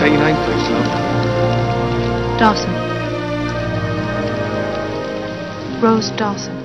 Say your name, please, love. Dawson. Rose Dawson.